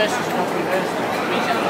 Yes, on the reverse is not reversed.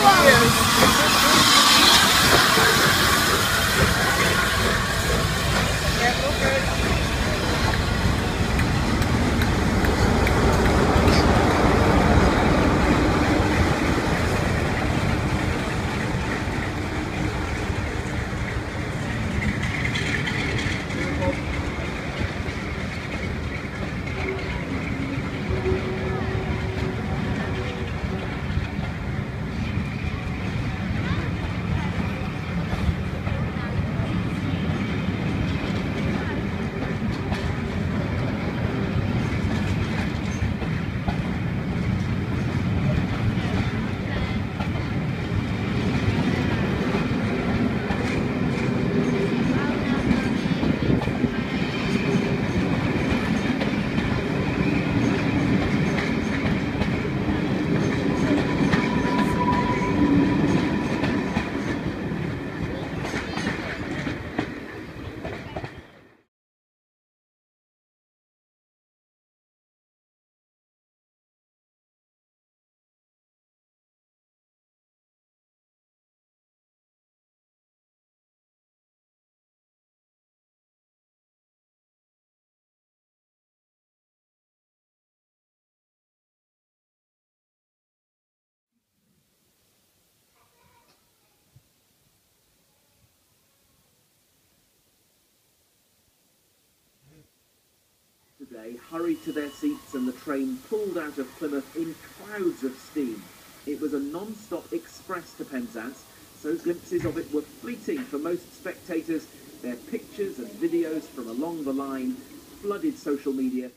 Today hurried to their seats and the train pulled out of Plymouth in clouds of steam. It was a non-stop express to Penzance, so glimpses of it were fleeting for most spectators. Their pictures and videos from along the line flooded social media.